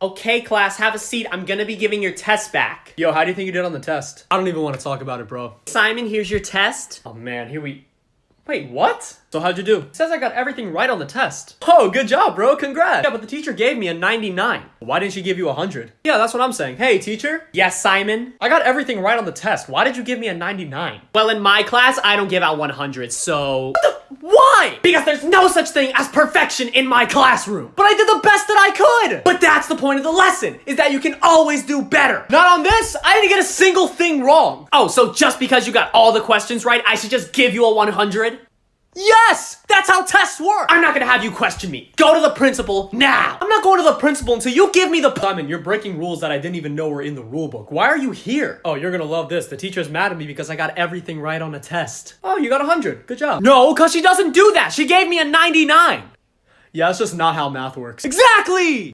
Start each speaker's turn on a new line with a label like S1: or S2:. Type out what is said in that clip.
S1: Okay, class, have a seat. I'm gonna be giving your test back.
S2: Yo, how do you think you did on the test? I don't even want to talk about it, bro.
S1: Simon, here's your test.
S2: Oh man, here we. Wait, what?
S1: So how'd you do?
S2: It says I got everything right on the test. Oh, good job, bro. Congrats.
S1: Yeah, but the teacher gave me a 99.
S2: Why didn't she give you a 100? Yeah, that's what I'm saying. Hey, teacher.
S1: Yes, Simon?
S2: I got everything right on the test. Why did you give me a 99?
S1: Well, in my class, I don't give out 100, so...
S2: Why?
S1: Because there's no such thing as perfection in my classroom.
S2: But I did the best that I could.
S1: But that's the point of the lesson, is that you can always do better.
S2: Not on this. I didn't get a single thing wrong.
S1: Oh, so just because you got all the questions right, I should just give you a 100?
S2: Yes! That's how tests work!
S1: I'm gonna have you question me. Go to the principal now!
S2: I'm not going to the principal until you give me the- Simon, you're breaking rules that I didn't even know were in the rule book. Why are you here? Oh, you're gonna love this. The teacher's mad at me because I got everything right on a test. Oh, you got a 100. Good job.
S1: No, because she doesn't do that. She gave me a 99.
S2: Yeah, that's just not how math works.
S1: Exactly!